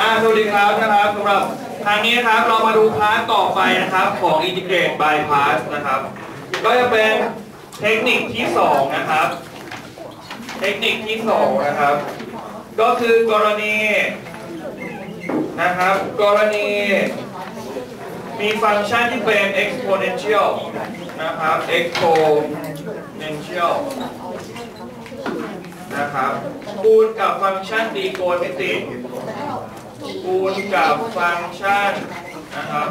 อ่าสวัสดีครับนะครับสำหรับทางนี้นะครับเรามาดูพาร์ทต่อไปนะครับของ Integrate by Pass นะครับ ก็จะเป็นเทคนิคที่สองนะครับ เทคนิคที่สองนะครับ ก็คือกรณีนะครับ กรณีมีฟังก์ชันที่เป็น exponential นะครับ exponential นะครับคูณกับฟังก์ชันดีโกณมิติ คูณกับฟังก์ชันนะครับ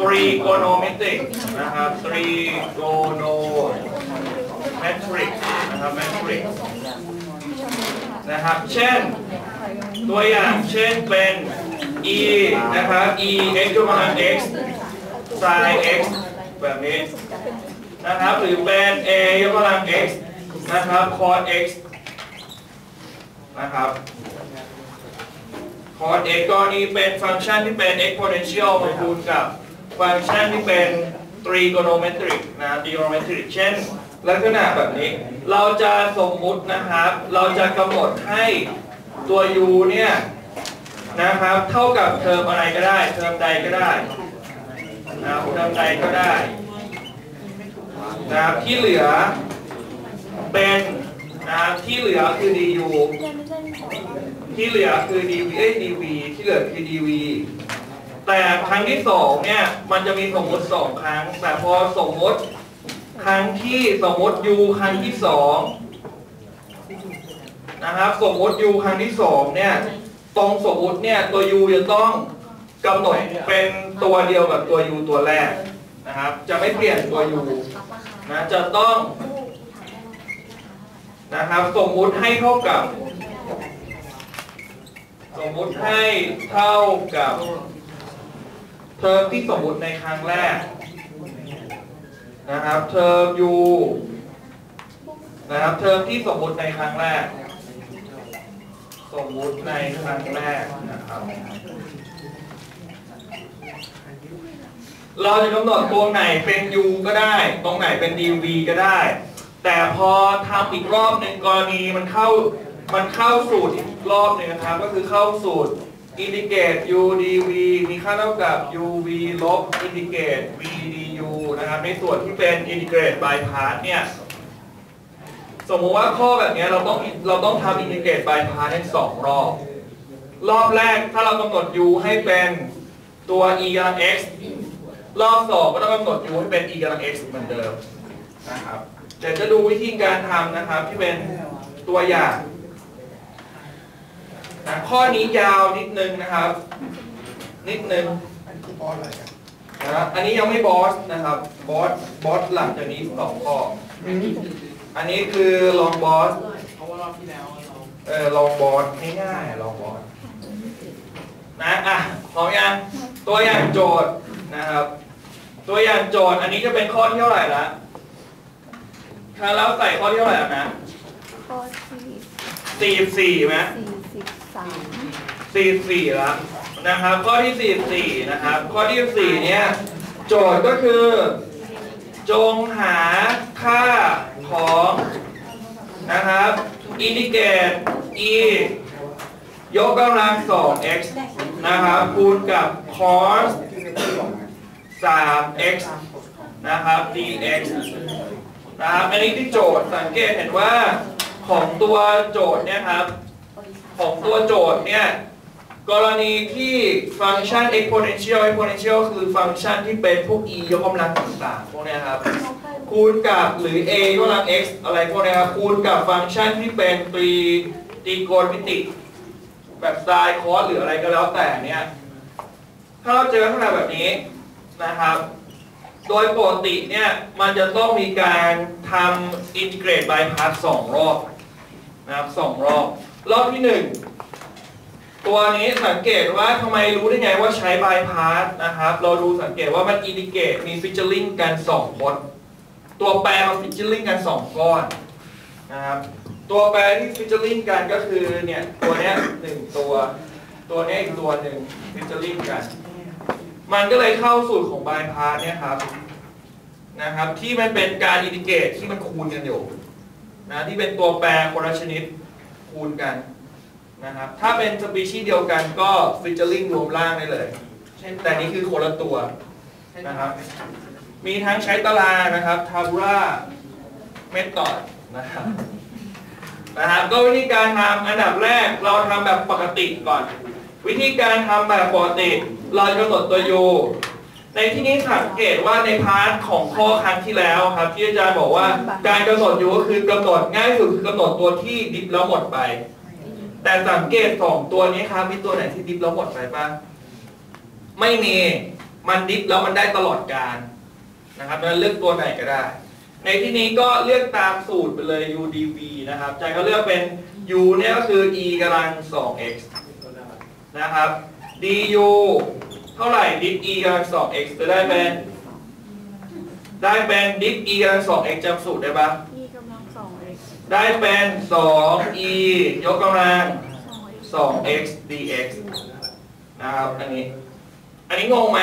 trigonometric นะครับ trigonometric นะครับ metric นะครับ เช่น ตัวอย่างเช่นเป็น e นะครับ e x ยกกำลัง x sin x แบบนี้นะครับหรือเป็น a ยกกำลัง x นะครับ cos x นะครับ cos x กรณีเป็นฟังก์ชันที่เป็น exponential มาคูณกับฟังก์ชันที่เป็น trigonometric นะ trigonometric เช่น ลักษณะแบบนี้ เราจะสมมุตินะครับ เราจะกำหนดให้ตัว u เนี่ยนะครับ เท่ากับเทอมอะไรก็ได้ เทอมใดก็ได้นะเทอมใดก็ได้นะครับที่เหลือเป็นนะครับที่เหลือคือ du ที่เหลือคือ dv เอ้ย dv ที่เหลือคือ dv แต่ครั้งที่สองเนี่ยมันจะมีสมมติสองครั้ง แต่พอสมมติครั้งที่สมมติ u ครั้งที่สองนะครับสมมติ u ครั้งที่สองเนี่ยตรงสมมติเนี่ยตัว u จะต้องกำหนดเป็นตัวเดียวกับตัว u ตัวแรกนะครับ จะไม่เปลี่ยนตัว u นะจะต้องนะครับสมมุติให้เท่ากับ สมมุติให้เท่ากับเทอมที่สมมุติในครั้งแรกนะครับเทอม u นะครับเทอมที่สมมุติในครั้งแรก สมมุติในครั้งแรกนะครับเราจะกำหนดตรงไหนเป็น u ก็ได้ ตรงไหนเป็น dv ก็ได้ แต่พอทำอีกรอบหนึ่งกรณีมันเข้า มันเข้าสูตรอีกรอบหนึ่งนะครับ ก็คือเข้าสูตรอินทิเกรต u dv มีค่าเท่ากับ uv ลบ integrate v du นะครับ ในส่วนที่เป็นอินทิเกรต by part เนี่ย สมมุติว่าข้อแบบนี้เราต้องเราต้องทำอินทิเกรต by part ให้สองรอบ รอบแรกถ้าเรากำหนด u ให้เป็นตัว e กำลัง x รอบสองก็ต้องกำหนด u ให้เป็น e กำลัง x เหมือนเดิมนะครับเดี๋ยวจะดูวิธีการทำนะครับที่เป็นตัวอย่าง นะข้อนี้ยาวนิดนึงนะครับ นิดนึงนะอันนี้ยังไม่บอสนะครับ บอส บอสหลังจากนี้สองข้อ อันนี้คือลองบอส เพราะว่ารอบที่แล้วเราเออลองบอสง่ายๆลองบอสนะอะพร้อมยังตัวอย่างโจทย์นะครับ ตัวอย่างโจทย์อันนี้จะเป็นข้อที่เท่าไหร่ละคาแล้วใส่ข้อที่เท่าไหร่แล้วนะข้อที่สี่สิบสี่ไหมสี่ สิบสามสี่สิบสี่แล้วนะครับ ข้อที่สี่สี่นะครับ ข้อที่สี่เนี่ยโจทย์ก็คือ จงหาค่าของนะครับอินทิเกต e ยกกำลังสอง x นะครับคูณกับ cos 3 x นะครับ dx นะครับอันนี้ที่โจทย์สังเกตเห็นว่าของตัวโจทย์เนี่ยครับ ของตัวโจทย์เนี่ยกรณีที่ฟังก์ชัน exponential exponential คือฟังก์ชันที่เป็นพวก e ยกกำลังต่างๆพวกเนี้ยครับคูณกับหรือ a ยกกำลัง x อะไรพวกเนี้ยครับคูณกับฟังก์ชันที่เป็นตรีตรีโกณมิติ แบบไซน์ cos หรืออะไรก็แล้วแต่เนี่ยถ้าเราเจอลักษณะแบบนี้นะครับ โดยปกติเนี่ยมันจะต้องมีการทำ integrate by part สองรอบนะครับสองรอบ รอบที่หนึ่งตัวนี้สังเกตว่าทำไมรู้ได้ไงว่าใช้ by part นะครับ เราดูสังเกตว่ามัน indicate มี featuring กันสองพจน์ตัวแปรมัน featuring กันสองก้อนนะครับตัวแปรที่ featuring กันก็คือเนี่ยตัวเนี้ยหนึ่งตัวตัวนี้อีกตัวหนึ่ง featuring กัน มันก็เลยเข้าสูตรของ by part เนี่ยครับนะครับ ที่มันเป็นการ indicate ที่มันคูณกันอยู่นะที่เป็นตัวแปรคนละชนิด คูณกันนะครับ ถ้าเป็นสปีชีส์เดียวกันก็ฟิชเจอริงรวมร่างได้เลย แต่นี่คือคนละตัวนะครับ มีทั้งใช้ตารางนะครับทาบูราเมธอดนะครับนะครับก็วิธีการทำอันดับแรกเราทำแบบปกติก่อน วิธีการทำแบบปกติ เราจะกำหนดตัว u ในที่นี้สังเกตว่าใน part ของข้อครั้งที่แล้วครับ ที่อาจารย์บอกว่าการกำหนด u ก็คือกำหนดง่ายสุดคือกำหนดตัวที่ diff แล้วหมดไป แต่สังเกตสองตัวนี้ครับมีตัวไหนที่ diff แล้วหมดไปบ้างไม่มีมัน diff แล้วมันได้ตลอดกาลนะครับดังนั้นเลือกตัวไหนก็ได้ ในที่นี้ก็เลือกตามสูตรไปเลย udv นะครับอาจารย์ก็เลือกเป็น u เนี่ยก็คือ e กำลัง 2x นะครับ du ท่าไหร่ดิฟ e กำลัง 2x จะได้เป็นได้เป็นดิฟ e กำลัง 2x จำสูตรได้ปะอีกำลังสองเอ็กซ์ได้เป็น 2e ยกกำลังสองเอ็กซ์ 2x dx นะครับอันนี้ อันนี้งงไหม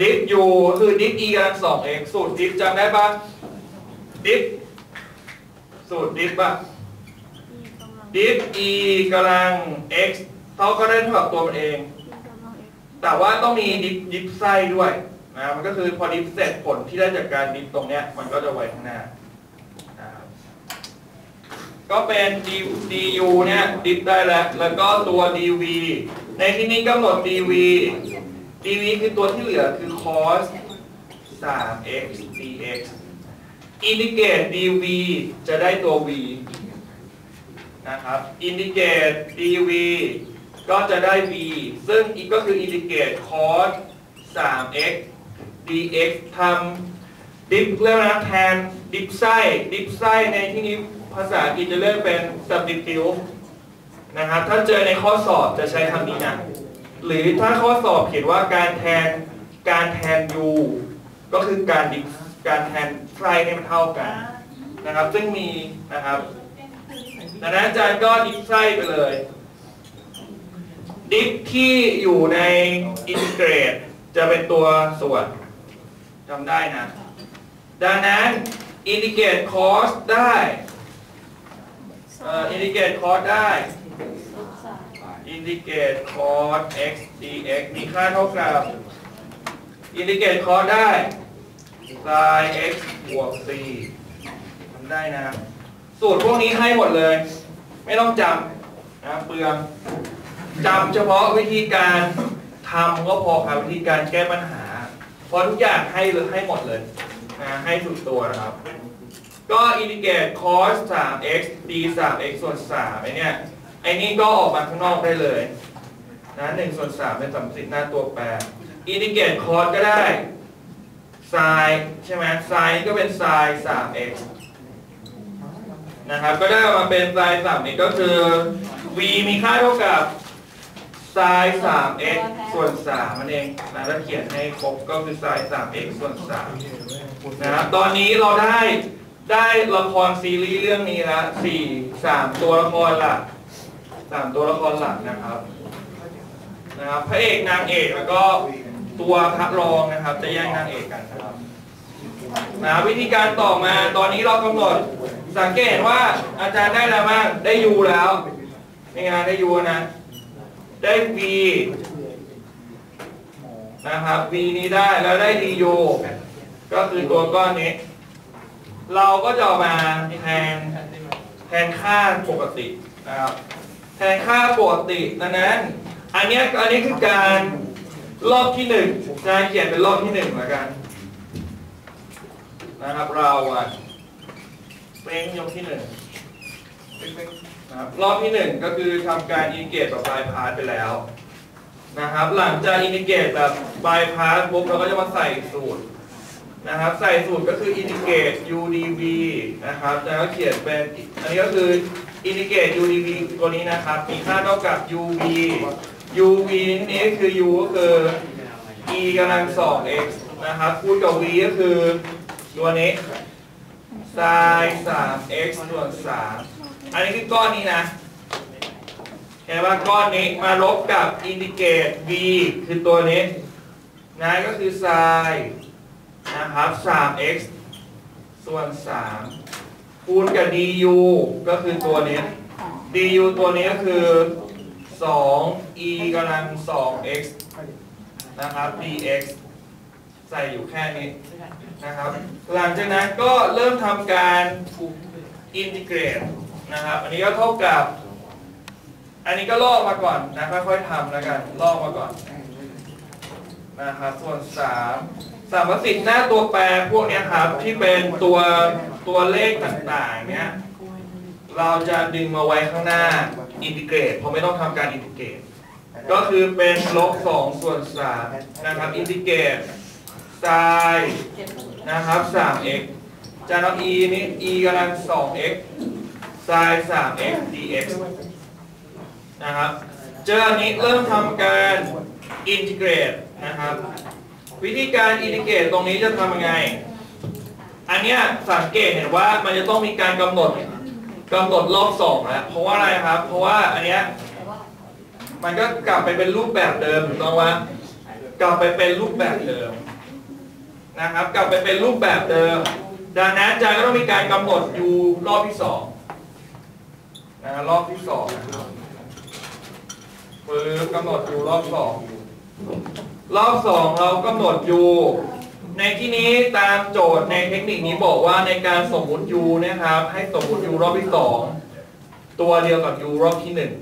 ดิฟ u คือดิฟ e กำลัง 2x สูตรดิฟจำได้ปะดิฟสูตรดิฟปะอีกำลังดิฟ e กำลัง x เขาก็ได้เท่ากับตัวมันเอง แต่ว่าต้องมีดิฟดิฟไส้ด้วยนะมันก็คือพอดิฟเสร็จผลที่ได้จากการดิฟตรงเนี้ยมันก็จะไว้ข้างหน้านะก็เป็น du เนี่ยดิฟได้แล้ว แล้วก็ตัว dv ในที่นี้กำหนด dv dv คือตัวที่เหลือคือ cos 3x dx อินดิเกต dv จะได้ตัว v นะครับ integrate dv ก็จะได้ v ซึ่งอีกก็คืออินดิเกรต cos 3x dx ทำ diff เรียกนะแทน diff ไส้ diff ไส้ในที่นี้ภาษาอังกฤษจะเรียกเป็น substitute นะครับถ้าเจอในข้อสอบจะใช้คำนี้นะหรือถ้าข้อสอบเขียนว่าการแทนการแทน u ก็คือการดิฟการแทนไส้ให้มันเท่ากันนะครับ ซึ่งมีนะครับดังนั้นอาจารย์ก็ดิฟไส้ไปเลย ดิฟที่อยู่ในอินทิเกรตจะเป็นตัวส่วนจำได้นะ ดังนั้น integrate cos ได้ integrate cos ได้ integrate cos x dx มีค่าเท่ากับอินทิเกรตคอสได้ sin x บวก c ทำได้นะ สูตรพวกนี้ให้หมดเลย ไม่ต้องจำนะเปลือง จำเฉพาะวิธีการทำก็พอครับวิธีการแก้ปัญหาเพราะทุกอย่างให้เลยให้หมดเลยนะให้สุดตัวนะครับ ก็ integrate cos 3x d 3x ส่วน3ไอเนี่ยไอนี่ก็ออกมาข้างนอกได้เลยนะ1ส่วน3เป็นสัมประสิทธิ์หน้าตัวแปรอินดิเกต cos ก็ได้ sin ใช่ไหม sin ก็เป็น sin 3x นะครับก็ได้ออกมาเป็นไซน์สามนี้ก็คือ v มีค่าเท่ากับ ไซน์สาม x ส่วนสามนั่นเองนะถ้าเขียนให้ครบก็คือไซน์สาม x ส่วนสามนะครับตอนนี้เราได้ได้ละครซีรีส์เรื่องนี้แล้วสี่สามตัวละครหลักสามตัวละครหลักนะครับนะครับพระเอกนางเอกแล้วก็ตัวพระรองนะครับ จะแย่งนางเอกกันนะครับนะวิธีการต่อมาตอนนี้เรากำหนดสังเกตว่าอาจารย์ได้แล้วบ้างได้ยูแล้วนี่ไงได้ยูนะ ได้ v นะครับ v นี้ได้แล้วได้ du ก็คือตัวก้อนนี้ เราก็จะเอามาแทนแทนค่าปกตินะครับแทนค่าปกติดังนั้น อันนี้อันนี้คือการรอบที่หนึ่งอาจารเขียนเป็นรอบที่หนึ่งล้วกันนะครับเราอะเป็นยกที่หนึ่ง นะครับรอบที่หนึ่งก็คือทำการอินเกตแบบบายพาสไปแล้วนะครับ หลังจากอินเกตแบบบายพาสปุ๊บเราก็จะมาใส่สูตรนะครับใส่สูตรก็คืออินเกต udv นะครับแล้วก็เขียนเป็นอันนี้ก็คืออินเกต udv ตัวนี้นะครับ มีค่าเท่ากับ uv uv นี่คือ u ก็คือ e กำลัง 2x นะครับคูณกับ v ก็คือตัวนี้ sin 3x ส่วน3 อันนี้คือก้อนนี้นะเห็นว่าก้อนนี้มาลบกับอินดิเกต v คือตัวนี้นะก็คือ sin นะครับ 3x ส่วน 3 คูณกับ du ก็คือตัวนี้ du ตัวนี้ก็คือ 2 e กำลัง 2x นะครับ dx ใส่อยู่แค่นี้นะครับ หลังจากนั้นก็เริ่มทำการอินทิเกรต นะครับ อันนี้ก็เท่ากับ อันนี้ก็ลอกมาก่อนนะค่อยๆทำแล้วกันลอกมาก่อนนะครับส่วน3สามประสิทธิ์หน้าตัวแปรพวกเนี้ยครับที่เป็นตัวตัวเลขต่างๆเนี้ยเราจะดึงมาไว้ข้างหน้า integrate เพราะไม่ต้องทำการ integrate ก็คือเป็นลบ2ส่วน3นะครับอินทิเกรตไซน์นะครับ 3x จากนั้น e นี่ e กำลัง 2x ไซน์ 3x dx นะครับ เจออันนี้เริ่มทำการ integrate นะครับ วิธีการ integrate ตรงนี้จะทำยังไง อันเนี้ยสังเกตเห็นว่ามันจะต้องมีการกำหนดกำหนดรอบสองแล้วเพราะว่าอะไรครับ เพราะว่าอันเนี้ยมันก็กลับไปเป็นรูปแบบเดิมถูกต้องไหมกลับไปเป็นรูปแบบเดิมนะครับ กลับไปเป็นรูปแบบเดิม ดังนั้นอาจารย์ก็ต้องมีการกำหนดอยู่รอบที่สอง นะรอบที่สองนะครับปึ๊บกำหนดอยู่รอบสองรอบสองเรากำหนด u ในที่นี้ตามโจทย์ในเทคนิคนี้บอกว่าในการสมมุติ u นะครับ ให้สมมุติ u รอบที่สองตัวเดียวกับ u รอบที่หนึ่ง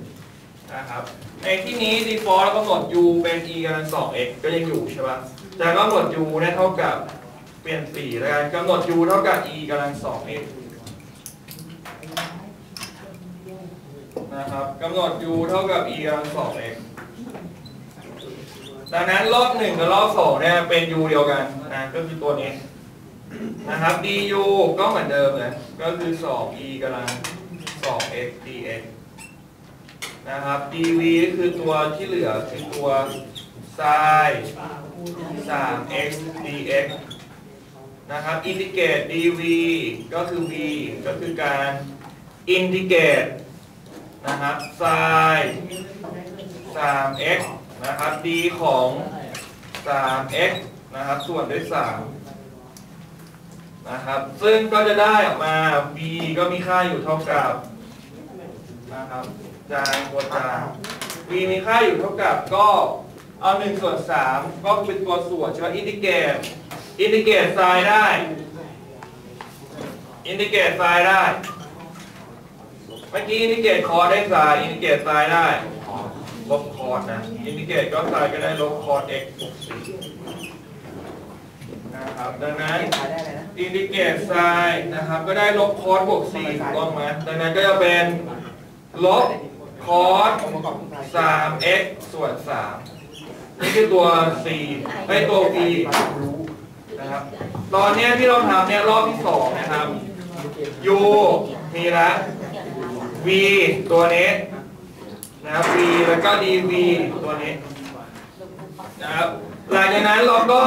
นะครับในที่นี้ default เรากำหนด u เป็น e กำลัง 2x ก็ยังอยู่ใช่ปะแต่กำหนด u เนี่ยเท่ากับเปลี่ยนสีแล้วกันกำหนด u เท่ากับ e กำลัง 2x นะครับกำหนด u เท่ากับ e กำลัง 2x ดังนั้นรอบหนึ่งกับรอบสองเนี่ยเป็น u เดียวกันนะก็คือตัวนี้ นะครับ du ก็เหมือนเดิมเลยก็คือ 2e กำลัง 2x dx นะครับ dv ก็คือตัวที่เหลือคือตัว sin 3x dx นะครับอินทิเกรต dv ก็คือ v ก็คือการอินทิเกรต นะครับ sin 3x นะครับ d ของ 3x นะครับ ส่วนด้วย 3 นะครับ ซึ่งก็จะได้ออกมา b ก็มีค่าอยู่เท่ากับนะครับจานตัวจาน b มีค่าอยู่เท่ากับก็เอา1ส่วน3ก็เป็นตัวส่วนใช่ไหมอินทิเกรตอินทิเกรตไซน์ได้ integrate ไซน์ได้ เมื่อกี้ integrate cos ได้ไซน์ integrate ไซน์ได้ลบ cos นะ integrate ก็ไซน์ก็ได้ลบ cos x บวก c นะครับดังนั้น integrate ไซน์นะครับ ก็ได้ลบ cos บวก c ถูกต้องไหมดังนั้นก็จะเป็นลบ cos 3x ส่วน 3 นี่คือตัว c ไอ้ตัว v นะครับ ตอนนี้ที่เราทำเนี่ยรอบที่ 2 นะครับ u มีและ v ตัวนี้นะครับ v แล้วก็ dv ตัวนี้นะครับหลังจากนั้นเราก็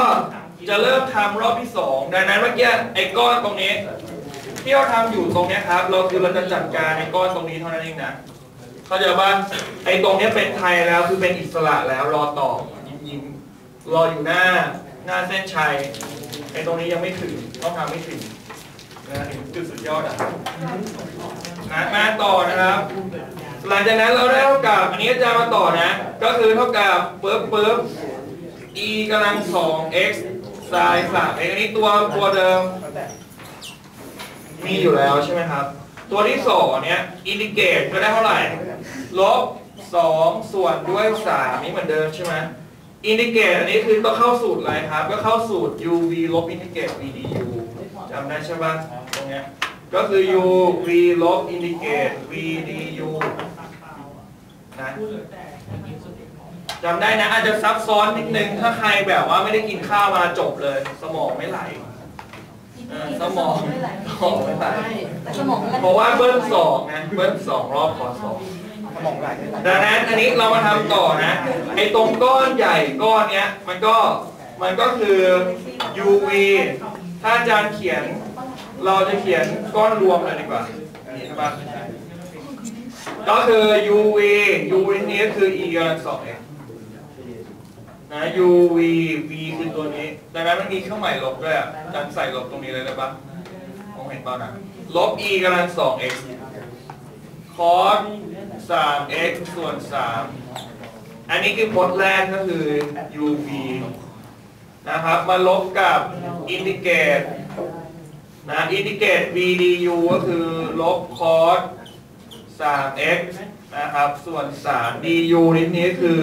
จะเริ่มทำรอบที่ 2 ดังนั้นเมื่อกี้ไอ้ก้อนตรงนี้ ที่เราทำอยู่ตรงนี้ครับ เราคือเราจะจัดการไอ้ก้อนตรงนี้เท่านั้นเองนะเข้าใจป่ะไอ้ตรงนี้เป็นไทยแล้วคือเป็นอิสระแล้วรอต่อยิ้มยิ้มๆรออยู่หน้าหน้าเส้นชัยไอ้ตรงนี้ยังไม่ถึงต้องทำไม่ถึงนะถึงจุดสุดยอดอะ นะมาต่อนะครับ หลังจากนั้นเราได้เท่ากับ อันนี้อาจารย์มาต่อนะ ก็คือเท่ากับเปึ๊บเปึ๊บ e กำลัง 2x sin 3 x อันนี้ตัวตัวเดิม มีอยู่แล้วใช่ไหมครับ ตัวที่สองเนี้ยอินดิเกตก็ได้เท่าไหร่ ลบสองส่วนด้วยสามนี่เหมือนเดิมใช่ไหม integrate อันนี้คือต้องเข้าสูตรอะไรครับ ก็เข้าสูตร uv ลบ integrate v du จำได้ใช่ปะตรงเนี้ย ก็คือ u v ลบ integrate v du นะจำได้นะ อาจจะซับซ้อนนิดนึง ถ้าใครแบบว่าไม่ได้กินข้าวมาจบเลย สมองไม่ไหลเออสมองสมองไม่ไหลสมองไหลเพราะว่าเบิ้ลสองนะเบิ้ลสองรอบขอสองสมองไหลไม่ไหลดังนั้นอันนี้เรามาทำต่อนะไอ้ตรงก้อนใหญ่ก้อนเนี้ยมันก็มันก็คือ UV ถ้าอาจารย์เขียน เราจะเขียนก้อนรวมเลยดีกว่านี่ใช่ปะก็คือ UV UV นี้คือ E กำลังสองเองนะ UV V คือตัวนี้ดังนั้นมันมีเครื่องหมายลบด้วยจารย์ใส่ลบตรงนี้เลยได้ปะมองเห็นเปล่านะลบ E กำลังสอง x คอส 3x ส่วน 3 อันนี้คือพจน์แรกก็คือ uv นะครับ มาลบกับอินทิเกรต นะอินทิเกรต v du ก็คือลบ cos 3x นะครับ ส่วน 3 du นี้นี้คือ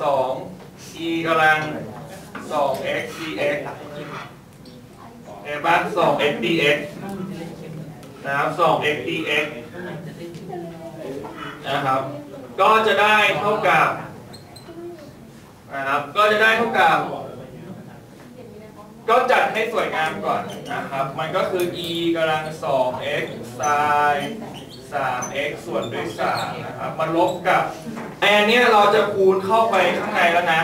2 e กำลัง 2x dx เห็นปะ 2x dx นะครับ 2x dx นะครับ ก็จะได้เท่ากับนะครับ ก็จะได้เท่ากับ ก็จัดให้สวยงามก่อนนะครับ มันก็คือ e กำลัง 2x sin 3x ส่วนด้วย 3 นะครับมาลบกับไออันเนี้ยเราจะคูณเข้าไปข้างในแล้วนะ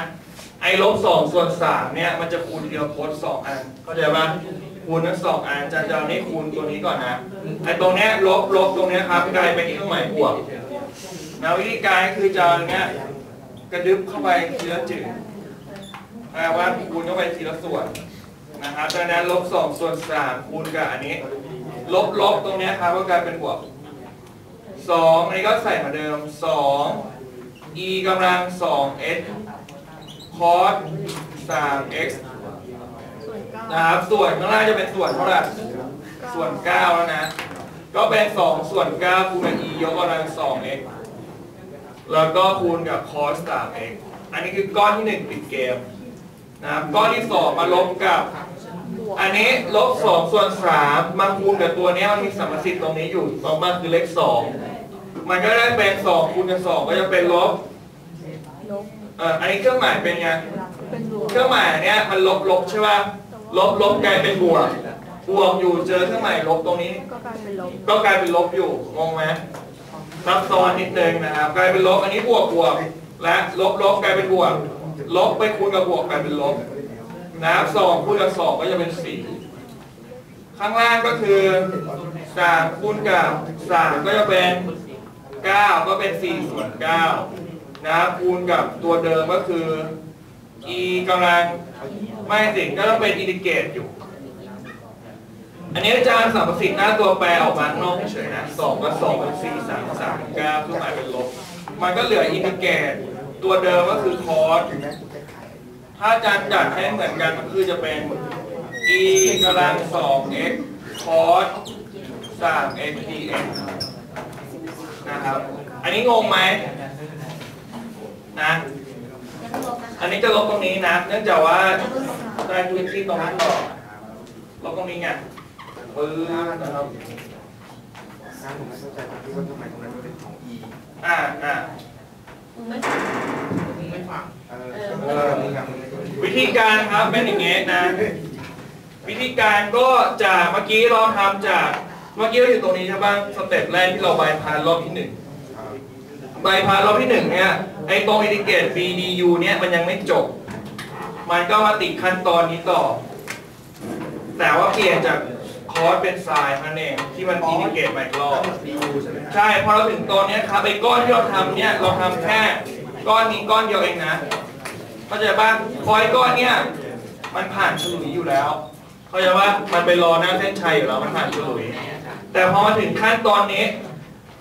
ไอลบ 2 ส่วน 3 เนี่ย มันจะคูณเดียวโพสสองอัน เข้าใจปะคูณทั้งสองอันจะจะเอานี่คูณตัวนี้ก่อนนะ ไอตรงเนี้ยลบลบตรงเนี้ยครับกลายเป็นเครื่องหมายบวกนะวิธีการคือจะเอเนี้ยกระดึบเข้าไปทีละจุดแปลว่าคูณเข้าไปทีละส่วน นะครับดังนั้นลบสองส่วนสามคูณกับอันนี้ ลบลบตรงเนี้ยครับก็กลายเป็นบวกสองอันนี้ก็ใส่เหมือนเดิมสอง e กำลังสอง s cos สาม x ส่วนเก้านะครับส่วนข้างล่างจะเป็นส่วนเท่าไหร่ส่วน9แล้วนะ ก็เป็น2ส่วน9คูณกับ e ยกกำลัง 2x แล้วก็คูณกับ cos 3x อันนี้คือก้อนที่1ปิดเกม นะครับก้อนที่2มาลบกับ อันนี้ลบ2ส่วน3มมาคูณกับตัวนี้มันมีสมสิทธิ์ตรงนี้อยู่ตรงมาคือเลข2มันก็ได้เป็น2คูณกับ2ก็จะเป็นลบเอ่ออันนี้เครื่องหมายเป็นไงเป็นบวกเครื่องหมายเนี้ยมันลบลบใช่ป่ะลบลบกลายเป็นบวกบวกอยู่เจอเครื่องหมายลบตรงนี้ ก็กลายเป็นลบก็กลายเป็นลบอยู่งงไหมซับซ้อนนิดนึงนะครับ กลายเป็นลบอันนี้บวกบวกและลบลบกลายเป็นบวก ลบไปคูณกับบวกกลายเป็นลบนะครับสองคูณกับสองก็จะเป็นสี่ข้างล่างก็คือสามคูณกับสามก็จะเป็นเก้าก็เป็นสี่ส่วนเก้านะครับคูณกับตัวเดิมก็คือ e กำลังไม่สิก็ต้องเป็นอินทิเกรตอยู่ อันนี้อาจารย์สามสิทธิ์หน้าตัวแปรออกมาข้างนอกเฉยนะสองกับสองเป็นสี่สามกับสามเก้าเครื่อหมายเป็นลบ มันก็เหลืออินทิเกรต ตัวเดิมก็คือคอสถ้าอาจารย์จัดให้เหมือนกันมันคือจะเป็น e กำลัง 2x cos 3x dx นะครับ อันนี้งงไหมนะอันนี้จะลบตรงนี้นะ เนื่องจากว่าได้พื้นที่ตรงนี้ต่อลบตรงนี้ไงปื้อนะครับถ้าผมไม่เข้าใจตรงที่ว่าทำไมตรงนั้นมันเป็น 2e อ่าอ่า ไม่ฟังเออเออมึงอะมึงไม่เข้าใจวิธีการครับเป็นอย่างงี้นะ วิธีการก็จากเมื่อกี้เราทำจากเมื่อกี้เราอยู่ตรงนี้ใช่ป่ะสเต็ปแรกที่เราใบพานรอบที่หนึ่งใบพานรอบที่หนึ่งเนี่ยไอ้ตรงอินทิเกรต BDU เนี่ยมันยังไม่จบ มันก็มาติดขั้นตอนนี้ต่อ แต่ว่าเปลี่ยนจาก คอร์สเป็นไซน์นั่นเองที่มันอินทิเกรตใหม่อีกรอบดียูใช่ไหมใช่พอเราถึงตอนเนี้ยครับไอ้ก้อนที่เราทำเนี่ยเราทำแค่ก้อนนี้ก้อนเดียวเองนะเข้าใจป่ะพอไอ้ก้อนเนี้ยมันผ่านฉลุยอยู่แล้วเข้าใจป่ะมันไปรอหน้าเส้นชัยอยู่แล้วมันผ่านฉลุย แต่พอมาถึงขั้นตอนนี้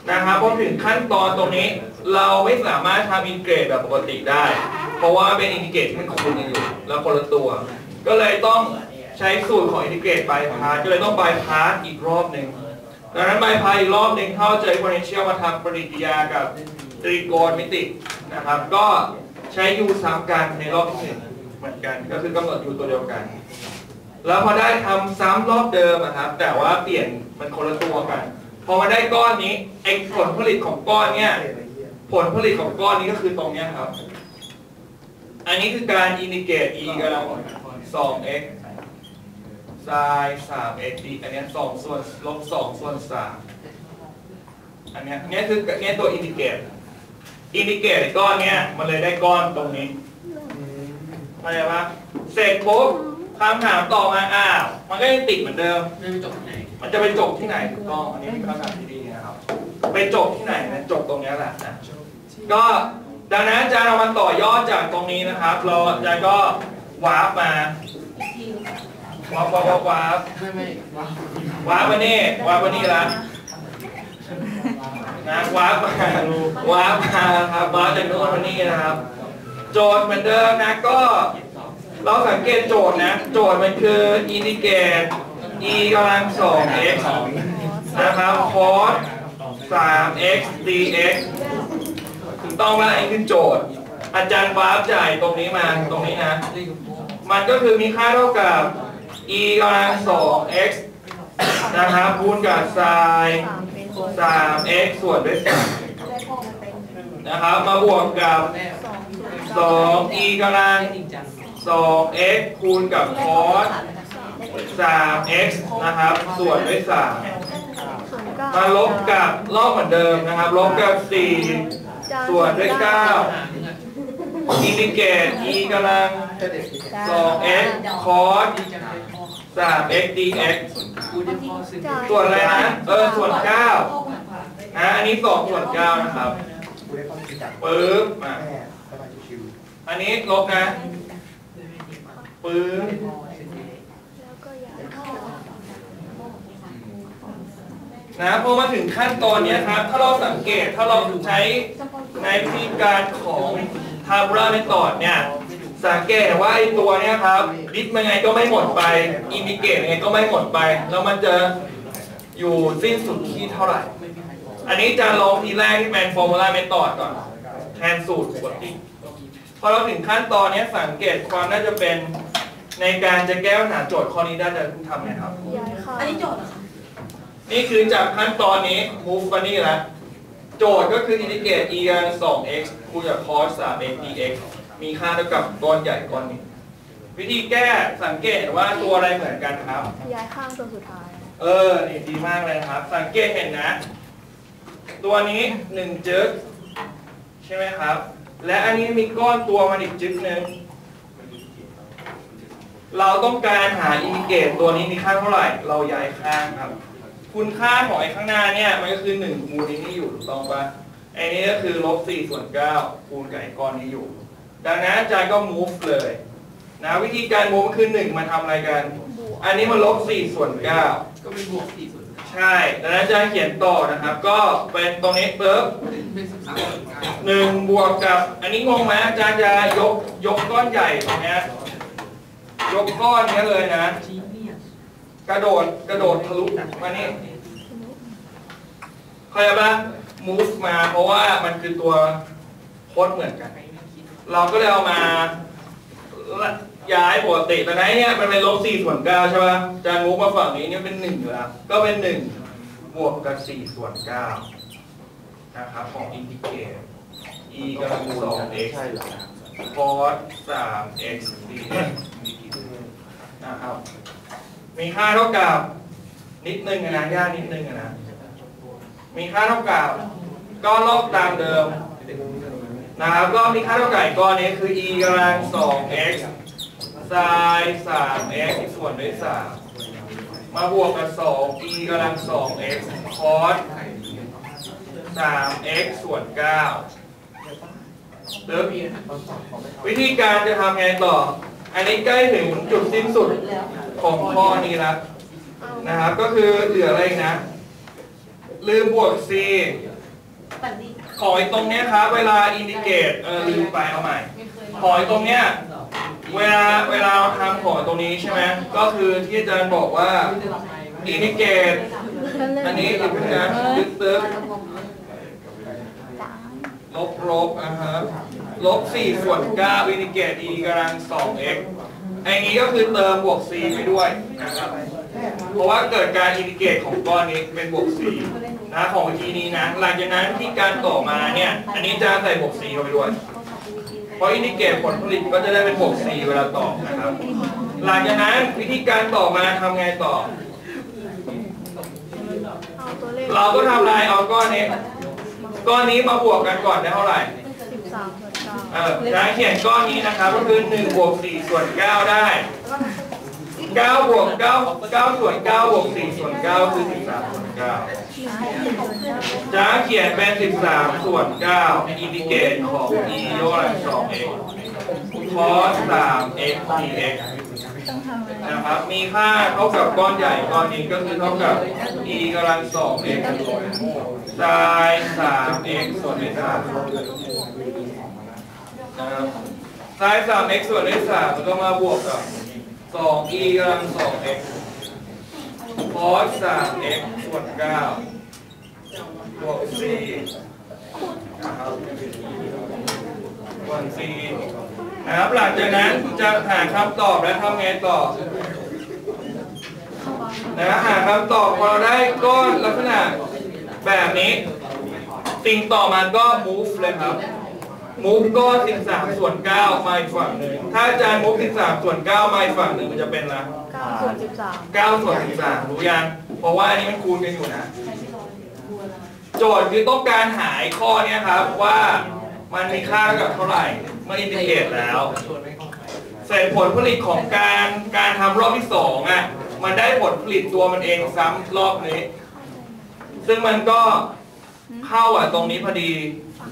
นะครับพอถึงขั้นตอนตรงนี้ เราไม่สามารถทำอินทิเกรตแบบปกติได้ เพราะว่าเป็น integrate ที่มันคูณกันอยู่แล้วคนละตัว ก็เลยต้อง ใช้สูตรของอินทิเกรตบายพาสก็เลยต้องบายพาสอีกรอบหนึ่งดังนั้นใบพายอีกรอบหนึ่งเข้าใจ potential มาทำปฏิกิริยากับตรีโกณมิตินะครับ ก็ใช้ u ซ้ำกันในรอบที่หนึ่งเหมือนกัน ก็คือกำหนด u ตัวเดียวกัน แล้วพอได้ทำซ้ำรอบเดิมนะครับ แต่ว่าเปลี่ยนมันคนละตัวกัน พอมาได้ก้อนนี้ไอ้ผลผลิตของก้อนเนี่ยผลผลิตของก้อนนี้ก็คือตรงเนี้ยครับ อันนี้คือการอินดิเกต e กำลัง 2x ไซน์3 x d อันเนี้ย2ส่วนลบ2ส่วน3อันเนี้ยอันเนี้ยคืออันเนี้ยตัว integrate integrate ไอ้ก้อนเนี้ยมันเลยได้ก้อนตรงนี้เข้าใจปะเสร็จปุ๊บคำถามต่อมาอ้าวมันก็ยังติดเหมือนเดิมมันจะไปจบที่ไหนถูกต้องอันนี้เป็นคำถามที่ดีนะครับไปจบที่ไหนนะจบตรงเนี้ยแหละนะก็ดังนั้นอาจารย์เอามาต่อยอดจากตรงนี้นะครับ เราอาจารย์ก็ warp มา warp warp วาวาไม่ไม่ว้าว warp มานี่ warp มานี่ละนะ warp มา warp มาครับ warp จากโน่นมานี่นะครับ โจทย์เหมือนเดิมนะก็ เราสังเกตโจทย์นะ โจทย์มันคือ integrateต e กำลัง 2x นะครับ cos 3x dx ถูกต้องว่าอันนี้คือโจทย์ อาจารย์วาร์ปจ่ายตรงนี้มาตรงนี้นะ มันก็คือมีค่าเท่ากับ e กำลัง 2x นะครับคูณกับ sin สามเป็น 3x ส่วนด้วย3นะครับมาบวกกับสองส่วน2 e กำลัง 2x คูณกับ cos 3x นะครับ ส่วนด้วย3ศูนย์เก้ามาลบกับลอกเหมือนเดิมนะครับ ลบกับ4ส่วนด้วย9อินดิเกต e กำลัง 2x cos 3x dx ส่วนอะไรนะ เออ ส่วน9นะอันนี้2ส่วน9นะครับกูได้ข้อมูลจากปึ๊บมาแม่สบายชิวอันนี้ลบนะปึ๊บแล้วก็ย้ายเข้านะพอมาถึงขั้นตอนเนี้ยครับ ถ้าเราสังเกตถ้าเราใช้ในวิธีการของทาบูราเมธอดเนี่ย สังเกตว่าไอ้ตัวเนี้ยครับดิสยังไงก็ไม่หมดไปอินดิเกตยังไงก็ไม่หมดไป แล้วมันจะอยู่สิ้นสุดที่เท่าไหร่ อันนี้จะลองทีแรกที่เป็นฟอร์มูลาเมธอดก่อน แทนสูตรปกติพอเราถึงขั้นตอนเนี้ยสังเกตความน่าจะเป็นในการจะแก้ปัญหาโจทย์ข้อนี้ได้จะทำไงครับย้ายเข้าอันนี้โจทย์เหรอคะนี่คือจากขั้นตอนนี้ move มานี่แล้ว โจทย์ก็คือ integrate e กำลัง 2x คูณกับ cos 3x dx มีค่าเท่ากับก้อนใหญ่ก้อนนี้วิธีแก้สังเกตว่าตัวอะไรเหมือนกันครับ ย้ายข้างตัวสุดท้าย เออ นี่ดีมากเลยนะครับ สังเกตเห็นนะ ตัวนี้หนึ่งจึ๊กใช่ไหมครับ และอันนี้มีก้อนตัวมันอีกจึ๊กหนึ่งเราต้องการหาอินดิเกตตัวนี้มีค่าเท่าไหร่ เราย้ายข้างครับ คุณค่าของไอ้ข้างหน้าเนี่ยมันก็คือ1คูณไอ้นี้อยู่ถูกต้องปะไอ้นี้ก็คือลบ4ส่วน9คูณกับไอ้ก้อนนี้อยู่ ดังนั้นอาจารย์ก็ move เลยนะวิธีการ move คือ1มันทำอะไรกันบวกอันนี้มันลบ4ส่วน9ก็เป็นบวกสี่ส่วน ใช่ดังนั้นอาจารย์เขียนต่อนะครับ ก็เป็นตรงนี้ปุ๊บเป็นสิบสามส่วนเก้าหนึ่งบวกกับ อันนี้งงไหมอาจารย์จะยกยกก้อนใหญ่ตรงเนี้ยยกก้อนเนี้ยเลยนะ จีเนียสกระโดดกระโดดทะลุมานี่เข้าใจปะ move มาเพราะว่ามันคือตัวโคตรเหมือนกันใครไม่คิด เราก็เลยเอามาย้ายปกติแต่ไหนเนี่ยมันเป็นลบ4ส่วน9ใช่ปะจารย์ move มาฝั่งนี้เนี่ยเป็น1อยู่แล้วก็เป็น1บวกกับ4ส่วน9นะครับของอินทิเกรต e กำลัง 2x ใช่เหรอ cos 3x dx นะครับมีค่าเท่ากับนิดนึงนะย่านิดนึงนะมีค่าเท่ากับก็ลอกตามเดิม นะครับก็มีค่าเท่ากับอีกก้อนนี้คือ e กำลัง 2x sin 3x ส่วนด้วย 3 มาบวกกับ 2 e กำลัง 2x cos 3x ส่วน 9เริ่มวิธีการจะทำไงต่อ อันนี้ใกล้ถึงจุดสิ้นสุดของข้อนี้แล้วนะครับ ก็คือเหลืออะไรนะ ลืมบวก c ปะนี่ ขอไอ้ตรงเนี้ยครับเวลา integrate เออลืมไปเอาใหม่ขอไอ้ตรงเนี้ยเวลาเวลาเราทำของตรงนี้ใช่ไหมก็คือที่อาจารย์บอกว่า integrate อันนี้อีกนะตึ๊บตึ๊บลบลบอะฮะลบ4ส่วน9อินดิเกต e กำลัง 2x ไอ้นี้ก็คือเติมบวก c ไปด้วยนะครับเพราะว่าเกิดการ integrate ของก้อนนี้เป็นบวก c นะของวิธีนี้นะหลังจากนั้นที่การต่อมาเนี่ย อันนี้จะใส่บวก c เข้าไปด้วย เพราะ integrate ผลผลิตก็จะได้เป็นบวก c เวลาต่อนะครับ หลังจากนั้นวิธีการต่อมาทำไงต่อ เราก็ทำลายเอาก้อนนี้ก้อนนี้มาบวกกันก่อนได้เท่าไหร่สิบสามส่วนเก้าเออจะเขียนก้อนนี้นะครับก็คือ1บวก4ส่วน9ได้ เก้าบวกเก้าเก้าส่วนเก้าบวกสี่ส่วนเก้าคือสิบสามส่วนเก้าจ้าเขียนเป็นสิบสามส่วนเก้า integrate ของ e ยกสอง x cos สาม x dxนะครับ มีค่าเท่ากับก้อนใหญ่ก้อนนี้ก็คือเท่ากับ e กำลังสองเอ็ไซน์สาม x ส่วนด้วยสามนะครับไซน์สาม x ส่วนด้วยสามก็มาบวกกับ สอง e กำลังสอง x cos สาม x ส่วนเก้าบวก c นะครับวก c นะครับหลังจากนั้นจะหาคำตอบและทำไงต่อนะหาคำตอบพอเราได้ก้อนลักษณะแบบนี้ สิ่งต่อมาก็ move เลยครับ move ก้อน13ส่วน9มาอีกฝั่งหนึ่งถ้าอาจารย์ move 13ส่วน9มาอีกฝั่งหนึ่งมันจะเป็นอะไรเก้าส่วนสิบสาม9ส่วน13รู้ยังเพราะว่าอันนี้มันคูณกันอยู่นะ โจทย์คือต้องการหาไอ้ข้อเนี้ยครับว่ามันมีค่าเท่ากับเท่าไหร่เมื่ออินทิเกรตแล้วเสร็จผลผลิตของการการทำรอบที่สองอะมันได้ผลผลิตตัวมันเองซ้ำรอบนี้ ซึ่งมันก็เข้าอะตรงนี้พอดี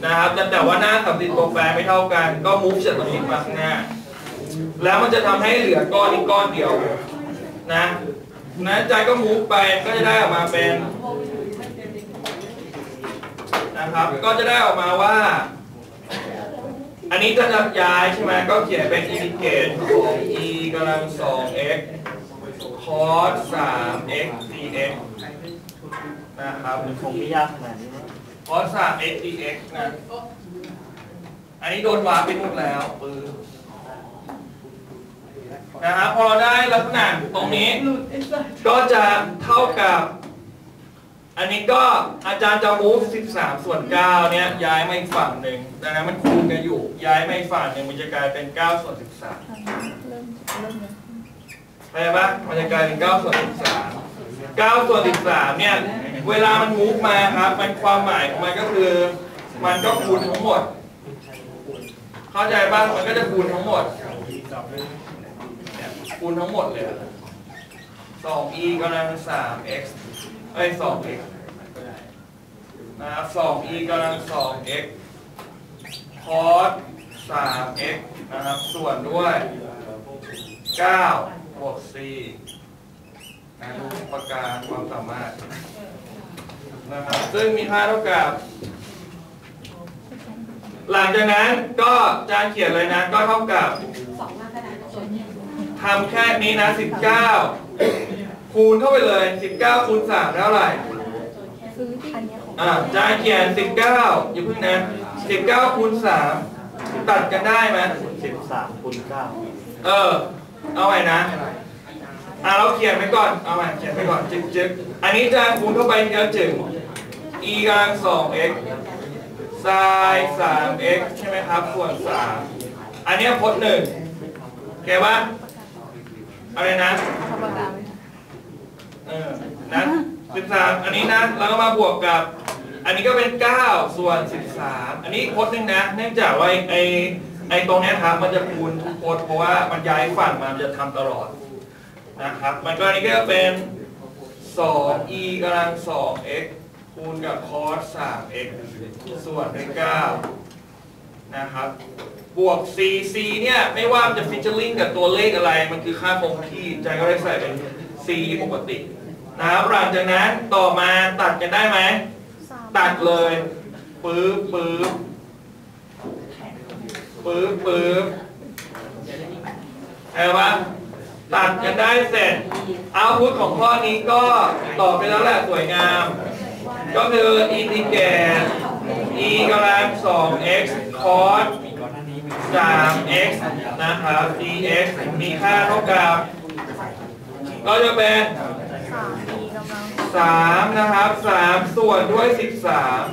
นะครับแต่แต่ว่าหน้าสัมติดตัวแปรไม่เท่ากัน ก็มูฟจากตรงนี้มาข้างหน้า แล้วมันจะทำให้เหลือก้อนอีกก้อนเดียวนะนะใจก็มูฟไปก็จะได้ออกมาเป็นนะครับ ก็จะได้ออกมาว่า อันนี้จะย้ายใช่ไหมก็เขียนเป็นอินทิเกตของ e กำลัง 2x cos 3x dx นะครับคงไม่ยากขนาดนี้ นะ cos 3x dx นะอันนี้โดนวาร์ปไปนู่นแล้วปืนนะครับพอเราได้ลักษณะตรงนี้ ก็จะเท่ากับ อันนี้ก็อาจารย์จะ move 13 ส่วน 9 เนี่ยย้ายมาอีกฝั่งหนึ่งดังนั้นมันคูณกันอยู่ ย้ายมาอีกฝั่งหนึ่งมันจะกลายเป็น 9 ส่วน 13เริ่มเริ่มเลยเข้าใจปะมันจะกลายเป็น 9 ส่วน 13 9 ส่วน 13 เนี่ย เวลามัน move มาครับ มันความหมายของมันก็คือ มันก็คูณทั้งหมด เข้าใจปะมันก็จะคูณทั้งหมด คูณทั้งหมดเลย 2e กำลัง 3x เอ้ย 2x นะครับ 2e กำลัง 2x cos 3x นะครับ ส่วนด้วย 9 บวก c นะดูประการความสามารถ นะครับซึ่งมีค่าเท่ากับ หลังจากนั้นก็จานเขียนเลยนะ ก็เท่ากับสองหน้ากระดาษจนเนี่ยทำแค่นี้นะ 19 คูณเข้าไปเลย 19 คูณ 3 เท่าไหร่ซื้อที่อันเนี้ยของอ่าจานเขียน 19 อย่าเพิ่งนะ 19 คูณ 3 ตัดกันได้ไหมสิบสามคูณเก้าเออ เอาใหม่นะ อ่าเราเขียนไปก่อน เอาใหม่เขียนไปก่อนจึ๊กจึ๊กอันนี้จานคูณเข้าไปเยอะจึง e กำลัง 2x ไซน์ 3x ใช่ไหมครับ ส่วน3อันนี้พจน์หนึ่งแกว่าอะไรนะทำประกันไหมเออนะ13อันนี้นะแล้วก็มาบวกกับ อันนี้ก็เป็น9ส่วน13อันนี้พจน์หนึ่งนะ เนื่องจากว่าไอไอตรงนี้ครับมันจะคูณทุกพจน์เพราะว่ามันย้ายฝั่งมามันจะทำตลอดนะครับ มันก็อันนี้ก็เป็น 2e กำลัง 2x คูณกับ cos 3x ส่วนด้วย9นะครับ บวก c c เนี่ย ไม่ว่ามันจะฟิชเชอร์ลิงกับตัวเลขอะไร มันคือค่าคงที่ใจก็ได้ใส่เป็น c ปกตินะครับหลังจากนั้นต่อมาตัดกันได้ไหม ตัดเลย ปื๊บปื๊บปื๊บปื๊บเห็นปะตัดกันได้เสร็จ เอาพุทของข้อนี้ก็ตอบไปแล้วแหละสวยงาม ก็คืออินทิเกต e กำลัง 2x cos 3x นะครับ dx มีค่าเท่ากับ ก็จะเป็นสามมีกำลังสามนะครับสามส่วนด้วยสิบสาม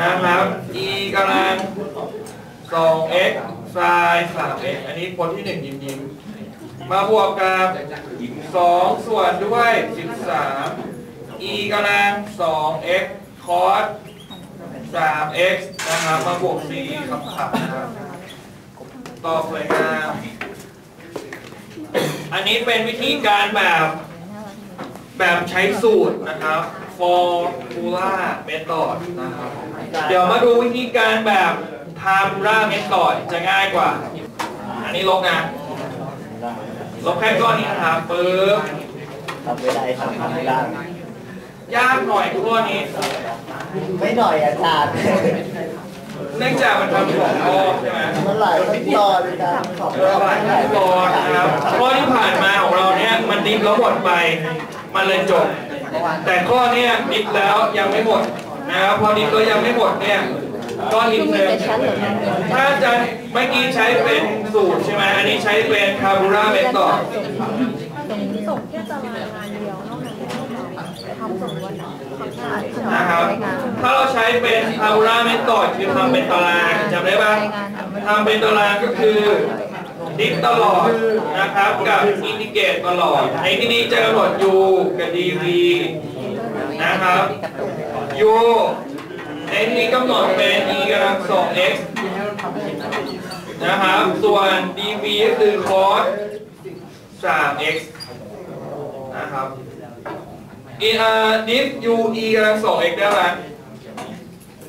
นะครับ e กำลังสอง x ไซน์สาม x อันนี้คนที่หนึ่งยิ้มยิ้มมาบวกกับสองส่วนด้วยสิบสาม e กำลังสอง x cos 3x นะครับมาบวก c คำขับนะครับตอบสวยงามอันนี้เป็นวิธีการแบบแบบใช้สูตรนะครับ formula method นะครับ เดี๋ยวมาดูวิธีการแบบ time ra method จะง่ายกว่า อันนี้ลงนะลบแค่ก้อนนี้นะครับปึ๊บทำไม่ได้ทำทำไม่ได้ ยากหน่อยข้อนี้ ไม่หน่อยอาจารย์เนื่องจากมันทำของข้อใช่ไหมมันหลายขั้นตอนในการสอบเออหลายขั้นตอนนะครับข้อที่ผ่านมาของเราเนี่ยมันดิฟแล้วหมดไป มันเลยจบ แต่ข้อเนี้ยดิฟแล้วยังไม่หมดนะครับพอดิฟแล้วยังไม่หมดเนี่ยก็อีกหนึ่งถ้าจะเมื่อกี้ใช้เป็นสูตรใช่ไหมอันนี้ใช้เป็นคาบูราเมธอดส่งแค่ตารางงานเดียวนอกนั้นไม่ต้องทำส่งวันทำงา นนะครับรายงานถ้าเราใช้เป็นคาบูราเมธอดคือทำเป็นตารางจำได้ปะทำเป็นตารางก็คือดิฟตลอดนะครับกับอินดิเกตตลอดในที่นี้จะกำหนด u กับ dv นะครับ u ในที่นี้กำหนดเป็น e กำลัง 2x นะครับส่วน dv ก็คือ cos 3x นะครับ e อ่า d u e กำลังสอง x ได้ไหม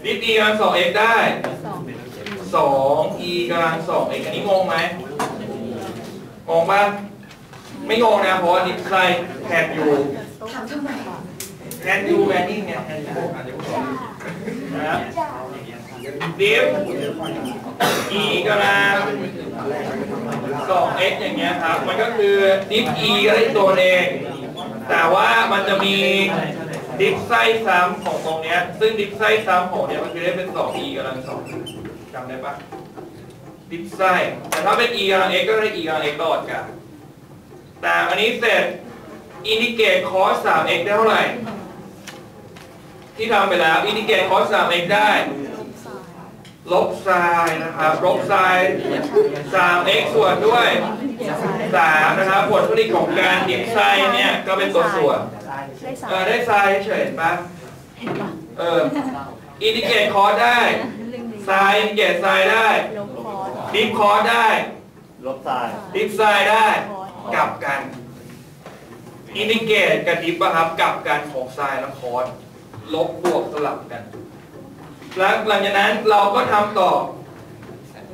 diff e กำลังสอง x ได้สอง e กำลัง 2x อันนี้งงไหมงงปะไม่งงนะเพราะว่า diff ไส้แทน u ทำทำไมแทน u แวนนี่เนี่ยแทน u นะครับ diff e กำลัง 2x อย่างเงี้ยครับ มันก็คือ diff e ก็ได้ตัวเอง แต่ว่ามันจะมีดิฟไส้ซ้ำของตรงเนี้ย ซึ่ง diff ไส้ซ้ำของเนี้ยมันคือได้เป็น 2e กำลังสองจำได้ปะ diff ไส้แต่ถ้าเป็น e กำลัง x ก็ได้ e กำลัง x ตลอดกัน แต่อันนี้เสร็จ integrate cos 3x ได้เท่าไหร่ ที่ทำไปแล้วอินดิเกต cos 3x ได้ ลบ sin นะครับลบ sin 3x ส่วนด้วย3นะครับผลผลิตของการ diff ไส้เนี่ยก็เป็นตัวส่วนได้สาเอมอได้ sin เฉยๆเห็นปะเออ integrate cos ได้ sin integrate sin ได้ลบ cos diff cos ได้ลบ sin diff sin ได้กลับกัน integrate กับ diff อะครับกลับกันของ sin และ cos ลบบวกสลับกัน แล้วหลังจากนั้นเราก็ทำต่อ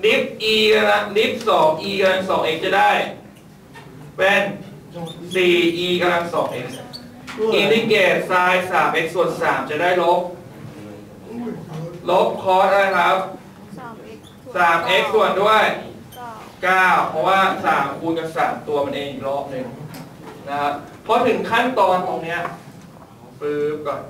diff e กำลัง diff 2 e กำลัง 2x จะได้ เป็น 4e กำลัง 2x integrate sin 3x ส่วน3จะได้ลบ ลบ cos อะไรครับ 3x ส่วนด้วย9เพราะว่า3คูณกับ3ตัวมันเองอีกรอบหนึ่งนะครับพอถึงขั้นตอนตรงเนี้ยปึ๊บก่อน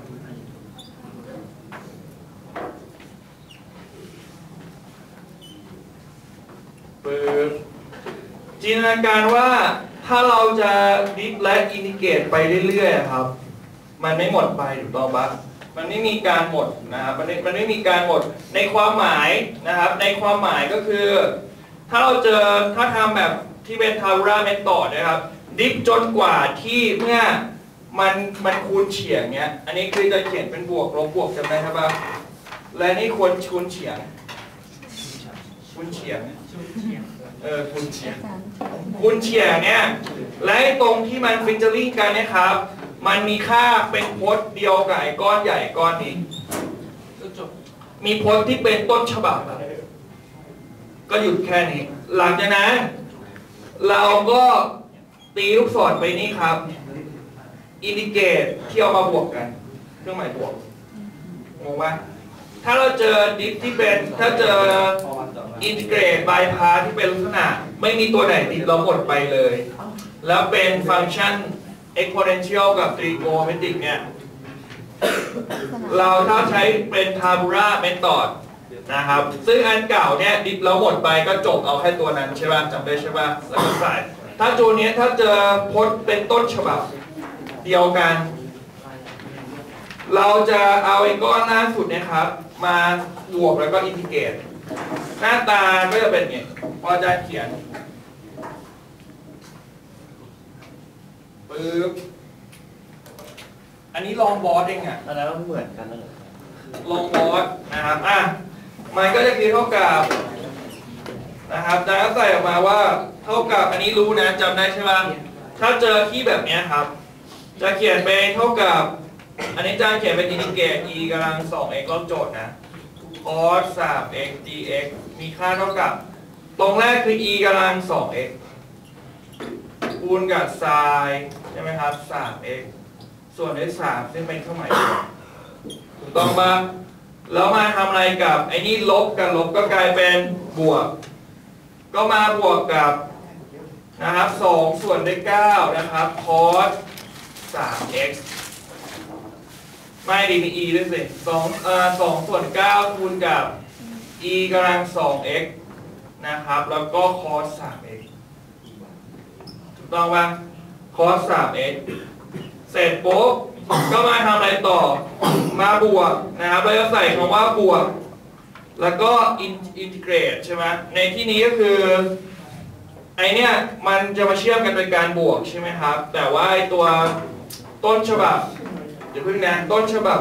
ปึ๊บจินตนาการว่าถ้าเราจะดิฟและอินดิเกตไปเรื่อยๆครับ มันไม่หมดไปถูกต้องปะมันไม่มีการหมดนะครับมันไม่มันไม่มีการหมดในความหมายนะครับ ในความหมายก็คือ ถ้าเราเจอถ้าทำแบบที่เป็นทาวราเมธอดนะครับ ดิฟจนกว่าที่เมื่อมันมันคูณเฉียงเนี้ย อันนี้คือจะเขียนเป็นบวกลบบวกจำได้ใช่ปะและนี่ควรคูณเฉียงคูณเฉียง เออคูณเฉียงคูณเฉียงเนี่ยและไอ้ตรงที่มันฟิชเจอริ่งกันเนะครับ มันมีค่าเป็นพจน์เดียวกับไอ้ก้อนใหญ่ก้อนนี้มีพจน์ที่เป็นต้นฉบับอะก็หยุดแค่นี้ หลังจากนั้น เราก็ตีลูกศรไปนี่ครับintegrate ที่เอามาบวกกัน เครื่องหมายบวกงงไหม ถ้าเราเจอ diff ที่เป็นถ้าเจอ integrate by parts ที่เป็นลักษณะ ไม่มีตัวไหน diff แล้วหมดไปเลย แล้วเป็นฟังก์ชัน exponential กับ trigonometric เนี่ย เราถ้าใช้เป็น tabular method นะครับ ซึ่งอันเก่าเนี่ย diff แล้วหมดไปก็จบเอาแค่ตัวนั้นใช่ป่ะจำได้ใช่ป่ะแล้วก็ใส่ถ้าตัวนี้ถ้าเจอพจน์เป็นต้นฉบับเดียวกัน เราจะเอาไอ้ก้อนหน้าสุดเนะครับ มาบวกแล้วก็อินทิเกรตหน้าตาก็จะเป็นอย่างนี้พออาจารย์เขียนปึ๊บอันนี้ลองบอสเองอะอันนั้นมันเหมือนกันนั่นแหละลงบอสนะครับอะมันก็จะคือเท่ากับนะครับอาจารย์ก็ใส่ออกมาว่าเท่ากับอันนี้รู้นะจำได้ใช่ไหมถ้าเจอที่แบบเนี้ยครับ จะเขียนเป็นเท่ากับ อันนี้อาจารย์เขียนเป็นอินทิเกรต e กำลัง 2x รอบโจทย์นะ cos 3x dx มีค่าเท่ากับ ตรงแรกคือ e กำลัง 2x คูณกับไซน์ใช่ไหมครับ 3x ส่วนด้วย 3 ซึ่งเป็นเครื่องหมายถูกต้องปะแล้วมาทำอะไรกับไอ้นี่ลบกับลบก็กลายเป็นบวก ก็มาบวกกับนะครับ 2 ส่วนด้วย9นะครับ cos 3x ไม่ดีมี e ด้วยสิ2เอ่อ2ส่วน9คูณกับ e กำลัง 2x นะครับ แล้วก็ cos 3x ถูกต้องป่ะ cos 3x เสร็จปุ๊บก็มาทำอะไรต่อ มาบวกนะครับเราจะใส่คำว่าบวก แล้วก็ in- integrate ใช่ไหมในที่นี้ก็คือไอเนี่ยมันจะมาเชื่อมกันโดยการบวกใช่ไหมครับ แต่ว่าไอตัวต้นฉบับ ดี๋ยวเพิ่งนะต้นฉบับ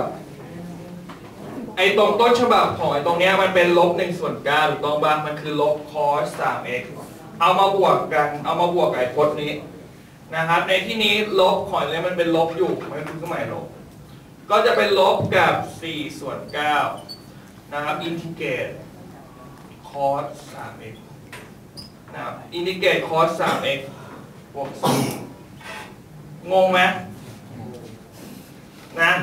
ไอตรงต้นฉบับของไอตรงเนี้ยมันเป็นลบ1ส่วน9ถูกต้องปะมันคือลบ cos 3x เอเอามาบวกกัน เอามาบวกกับไอพจน์นี้นะครับ ในที่นี้ลบของเลยมันเป็นลบอยู่มันคือเครื่องหมายลบ ก็จะเป็นลบกับ4ส่วน9นะครับอินทิเกรต cos 3x นะครับอินทิเกรต cos 3x บวก4งงไหม นะ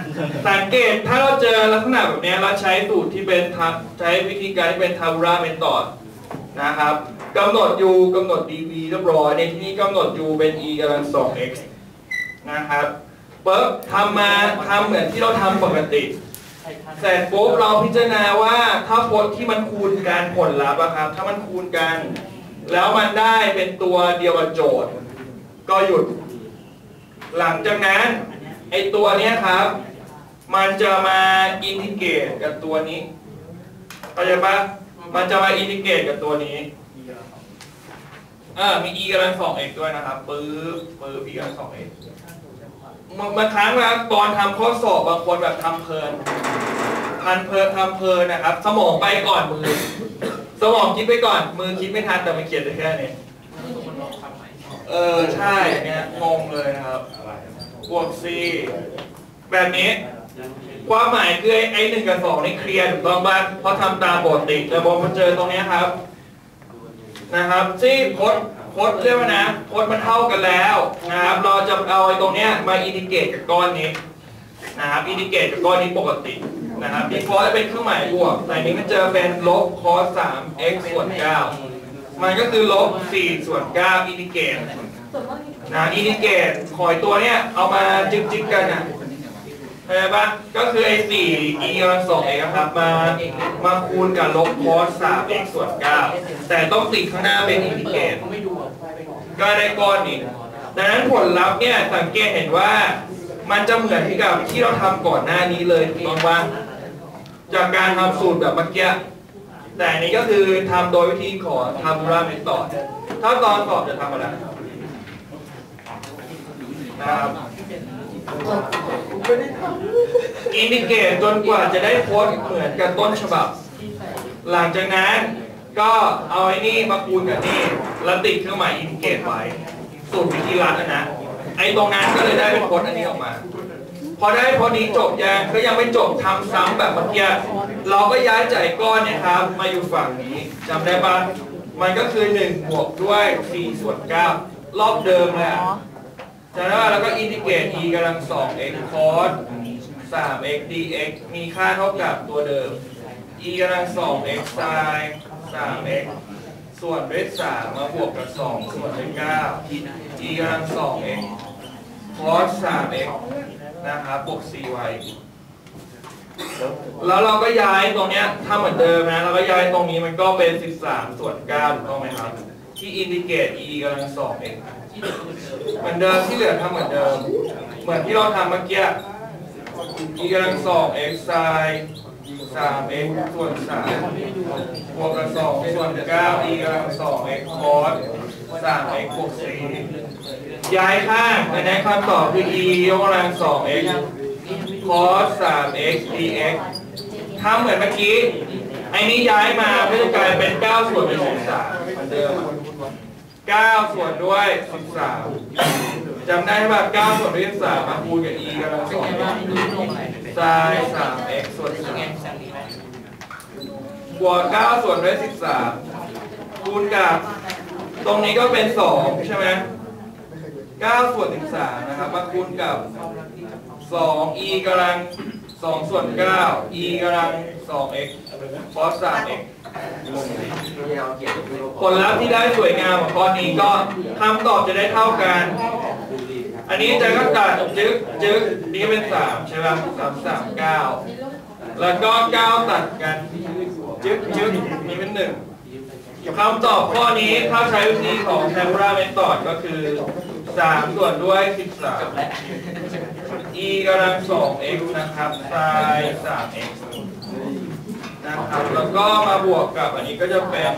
สังเกตถ้าเราเจอลักษณะแบบนี้เราใช้สูตรที่เป็นทับใช้วิธีการที่เป็น tabula method นะครับกำหนด u กำหนด dv เรียบร้อยในที่นี้กำหนด u เป็น e กำลัง 2x นะครับปุ๊บทำมาทำเหมือนที่เราทำปกติเสร็จปุ๊บเราพิจารณาว่าถ้าพจน์ที่มันคูณกันผลลัพธ์อะครับ ถ้ามันคูณกัน แล้วมันได้เป็นตัวเดียวกับโจทย์ ก็หยุด หลังจากนั้น ไอตัวเนี้ยครับ มันจะมาอินทิเกรตกับตัวนี้เข้าใจปะมันจะมาอินทิเกรตกับตัวนี้เออมี e กำลังสอง x ด้วยนะครับปึ๊บปึ๊บ e กำลังสอง x บางบางครั้งนะตอนทำข้อสอบบางคนแบบทำเพลินทันเพลินทำเพลินนะครับ สมองไปก่อนมือ สมองคิดไปก่อน มือคิดไม่ทันแต่มันเขียนได้แค่นี้เออใช่เนี่ยงงเลยนะครับ บวก c แบบนี้ ความหมายคือไอ้หนึ่งกับสองนี่เคลียร์ถูกต้องป่ะเพราะทำตามปกติแต่พอมาเจอตรงเนี้ยครับ นะครับที่พดพดเรียกว่านะพดมันเท่ากันแล้วนะครับ เราจะเอาไอ้ตรงเนี้ยมา integrate กับก้อนนี้นะครับ integrate กับก้อนนี้ปกตินะครับ default เป็นเครื่องหมายบวก แต่อันนี้มันเจอเป็นลบ cos 3 x ส่วน9มันก็คือลบ4ส่วน9 integrate ส่วนว่า นะอินิเกตขอยตัวเนี้ยเอามาจึ๊กๆกันอะเข้าใจปะก็คือไอ้4 e กำลังสองครับมามาคูณกับลบ cos 3 x ส่วน9แต่ต้องติดข้างหน้าเป็น integrate ก็ได้ก้อนนี้ดังนั้นผลลัพธ์เนี่ยสังเกตเห็นว่ามันจะเหมือนกับที่เราทำก่อนหน้านี้เลยถูกต้องปะจากการทำสูตรแบบเมื่อกี้แต่อันนี้ก็คือทำโดยวิธีขอทำราเมนต่อถ้าตอนสอบจะทำอะไร ครับ integrate จนกว่าจะได้โจทย์เหมือนกับต้นฉบับ หลังจากนั้นก็เอาไอ้นี่มาคูณกับนี่แล้วติดเครื่องหมาย integrate ไว้ สูตรวิธีลัดนะ ไอ้ตรงนั้นก็เลยได้เป็นโจทย์อันนี้ออกมา พอได้พอนี้จบยังก็ยังไม่จบทำซ้ำแบบเมื่อกี้เราก็ย้ายใจายก้อนเนะครับ มาอยู่ฝั่งนี้จำได้ปะมันก็คือ1บวกด้วย4ส่วน9รอบเดิมเละ จากนั้นแล้วก็อินทิเกรต e กำลัง 2x cos 3x dx มีค่าเท่ากับตัวเดิม e กำลัง 2x sin 3x ส่วนด้วย3มาบวกกับ2ส่วนด้วย9 e กำลัง 2x cos 3x นะครับบวก cy แล้วเราก็ย้ายตรงเนี้ยถ้าเหมือนเดิมนะเราก็ย้ายตรงนี้มันก็เป็น 13 ส่วน9ถูกต้องไหมครับ ที่อินทิเกรต e กำลัง 2x เหมือนเดิมที่เหลือทำเหมือนเดิม เหมือนที่เราทำเมื่อกี้ e กำลังสอง x sin สาม x ส่วนสามบวกกับสองส่วนเก้า e กำลังสอง x cos สาม x บวกสี่ย้ายข้างในนั้นคำตอบคือ e ยกกำลังสอง x cos สาม x dx ทำเหมือนเมื่อกี้ไอ้นี้ย้ายมาเพื่อจะกลายเป็น9ส่วนเป็น13เหมือนเดิม 9 ส่วนด้วย 13จำได้ป่ะ9ส่วนด้วย13มาคูณกับ e กำลังสอง sin 3x ส่วน3บวก9ส่วนด้วย 13 คูณกับ ตรงนี้ก็เป็น 2 ใช่ไหม9ส่วน13นะครับมาคูณกับ 2 e กำลัง2ส่วน9 e กำลัง 2x cos 3x ผลลัพธ์ที่ได้สวยงามของข้อนี้ก็คำตอบจะได้เท่ากัน อันนี้จะก็ตัดจึ๊กจึ๊กนี่เป็น3ใช่ไหมสามสามเก้าแล้วก็9ตัดกัน จึ๊กจึ๊กนี่เป็น1คำตอบข้อนี้ถ้าใช้วิธีของ Tabular Method ก็คือ 3 ส่วนด้วย 13 e กำลัง 2x นะครับ sin 3x นะครับแล้วก็มาบวกกับอันนี้ก็จะเป็น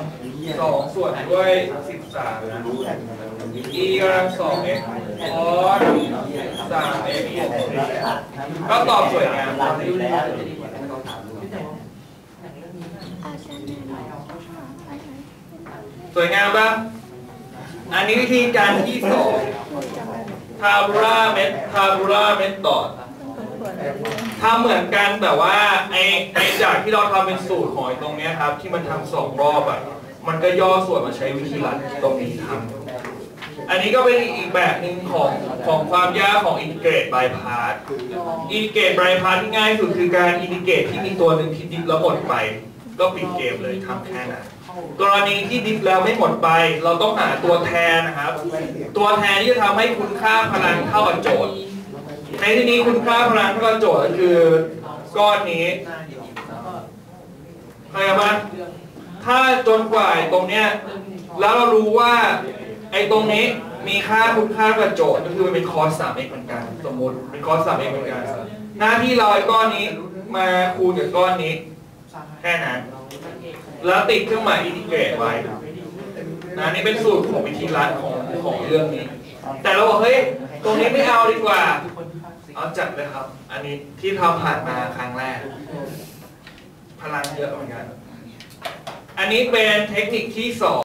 2ส่วนด้วย13นะ e กำลัง 2x cos 3x ก็ตอบสวยงามรับอีกแล้วสวยงามปะอันนี้วิธีการที่สอง tabula met tabula method ทำเหมือนกันแต่ว่าไอไอจากที่เราทำเป็นสูตรของไอ้ตรงเนี้ยครับ ที่มันทำสองรอบอะมันก็ย่อส่วนมาใช้วิธีรัดตรงนี้ทำอันนี้ก็เป็นอีกแบบหนึ่งของของความยากของอินทิเกรตบายพาสอินทิเกรตบายพาสที่ง่ายสุดคือการอินทิเกรตที่มีตัวหนึ่งที่ดิฟแล้วหมดไป ก็ปิดเกมเลยทำแค่นั้นกรณีที่ดิฟแล้วไม่หมดไป เราต้องหาตัวแทนนะครับ ตัวแทนที่จะทำให้คุณค่าพลังเท่ากับโจทย์ ในที่นี้คุณค่าพลังเท่ากับโจทย์ก็คือก้อนนี้เข้าใจปะถ้าจนกว่าตรงเนี้ยแล้วเรารู้ว่า ไอ้ตรงนี้มีค่าคุณค่ากับโจทย์ก็คือมันเป็นคอส 3x เอกเหมือนกัน สมมติเป็นคอส 3x เหมือนกันหน้าที่เราไอ้ก้อนนี้มาคูณกับก้อนนี้ แค่นั้น แล้วติดเครื่องหมายอินทิเกรตไว้นะนี่เป็นสูตรของวิธีรัดของของเรื่องนี้ แต่เราบอกเฮ้ยตรงนี้ไม่เอาดีกว่า เอาจัดเลยครับ อันนี้ที่ทำผ่านมาครั้งแรก พลังเยอะเหมือนกัน อันนี้เป็นเทคนิคที่สอง